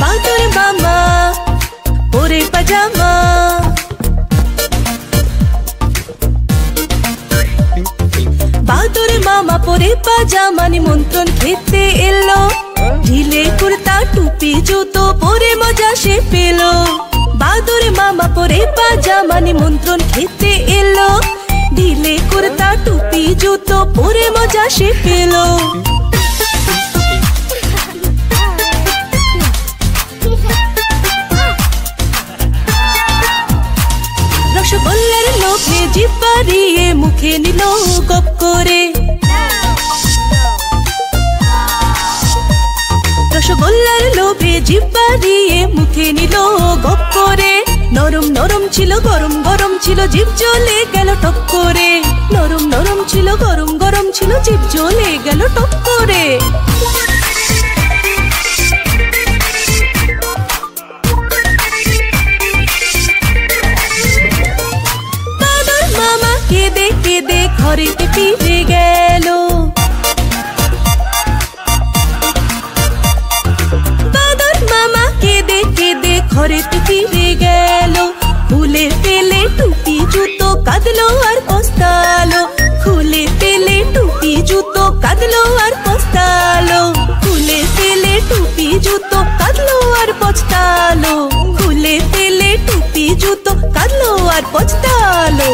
বাদর মামা ওরে পাজামা বাদর মামা পরে পাজামা নিমন্ত্রণ খেতে এলো ঢিলে কুর্তা টুপি জুতো পরে মজা সে পেল বাদর মামা পরে পাজামা নিমন্ত্রণ খেতে এলো ঢিলে কুর্তা, টুপি, জুতো, পরে মজা সে পেল। রসগোল্লার লোভে দিয়ে মুখে নিল গপ করে। রসগোল্লার লোভে দিয়ে মুখে নিল গপ করে। নরম নরম ছিল, গরম গরম ছিল, জিভ জ্বলে গেল টপ করে। নরম নরম ছিল, গরম গরম ছিল, জিভ জ্বলে গেল টপ করে। কেঁদে কেঁদে ঘরেতে ফিরে গেল। বাদর মামা কেঁদে কেঁদে ঘরেতে ফিরে কাঁদলো আর পস্তালো খুলে ফেলে টুপি, জুতো কাঁদলো আর পস্তালো খুলে ফেলে টুপি, জুতো কাঁদলো আর পস্তালো খুলে ফেলে টুপি, জুতো কাঁদলো আর পস্তালো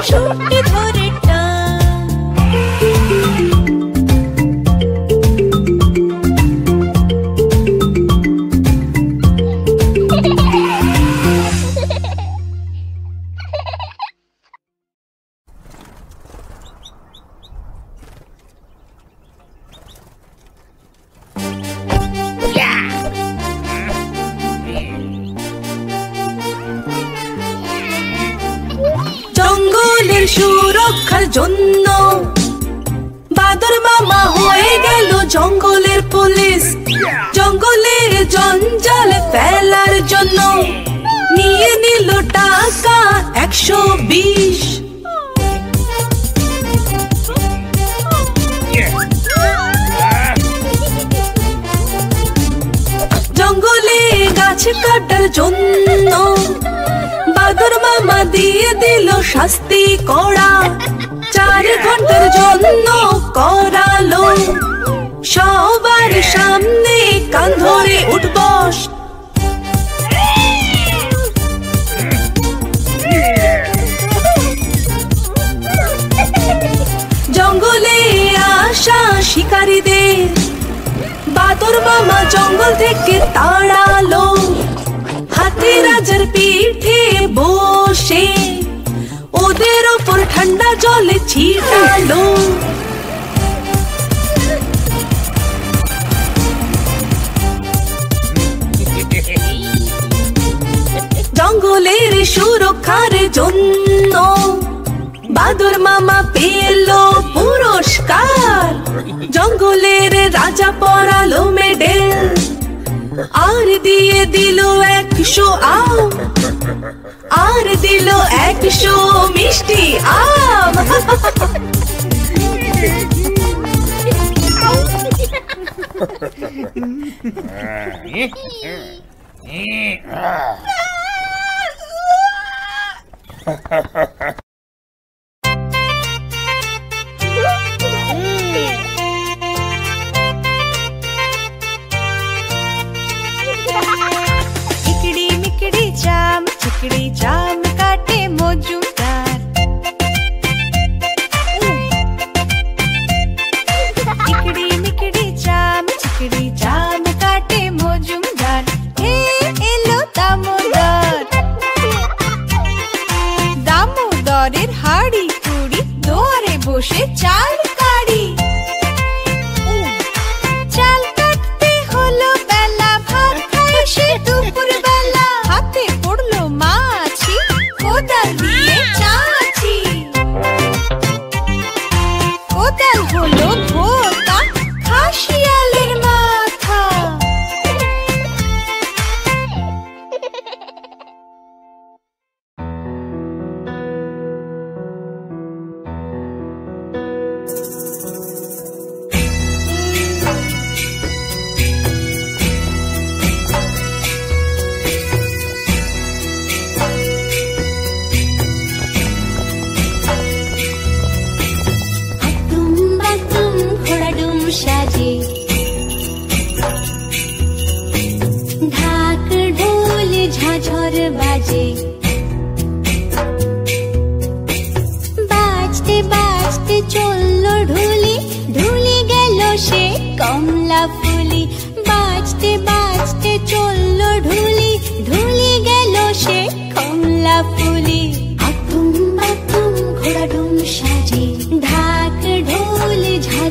হাতির সুরটি ধরে সুরক্ষার জন্য। বাদর মামা হয়ে গেল জঙ্গলের পুলিশ। জঙ্গলের জঞ্জাল ফেলার জন্য। নিয়ে নিল টাকা একশো বিশ। জঙ্গলে গাছ কাটার জন্য। বাদর মামা দিয়ে দিল শাস্তি করা। চার ঘণ্টার জন্য করালো। সবার সামনে কান ধরে উঠবস জঙ্গলে আসা শিকারীদের, বাদর মামা জঙ্গল থেকে তাড়ালো। হাতি রাজার পিঠে বসে ওদের ওপর ঠান্ডা জলে ছিটালো। জঙ্গলের সুরক্ষার জন্য বাদর মামা পেল পুরস্কার। জঙ্গলের রাজা পড়ালো মেডেল। আর দিয়ে দিল একশো আম। আর দিল একশো মিষ্টি আম। ha ha ha काकडी चा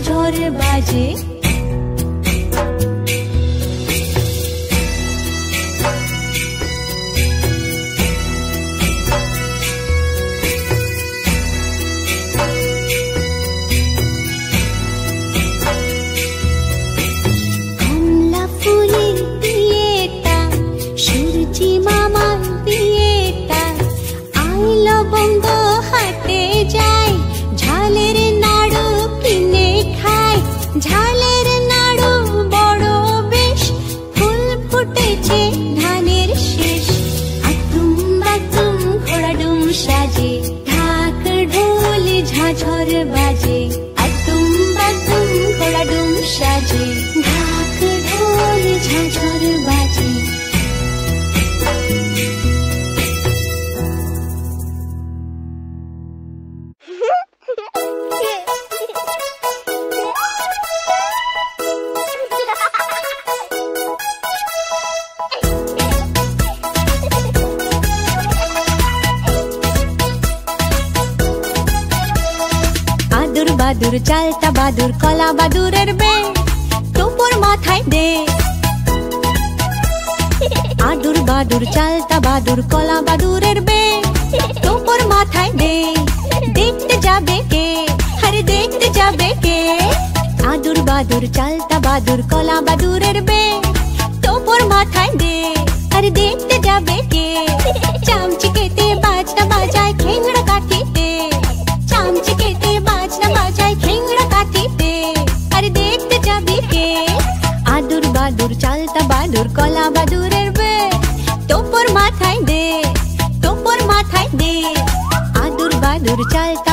झोर बाजे। ঝড় বাজে বাদুর চালতা বাদুর কলা বাদুরের বে টুপুর মাথায় দে আদুর বাদুর চালতা বাদুর কলা বাদুরের বে টুপুর মাথায় দে দেখতে যাবে কে আরে দেখতে যাবে কে আদুর বাদুর চালতা বাদুর কলা বাদুরের বে টুপুর মাথায় দে আরে দেখতে যাবে কে কলা চালতা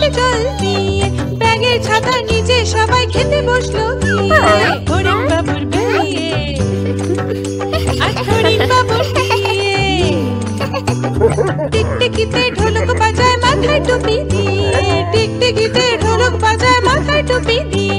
খেলে জল দিয়ে ব্যাগের ছাতা নিচে সবাই খেতে বসল। হরিণ বাবুর হরিণ বাবুর টিকটিকিতে ঢোলক বাজায় মাথায় টুপি দিয়ে। টিকটিকিতে ঢোলক বাজায় মাথায় টুপি দিয়ে।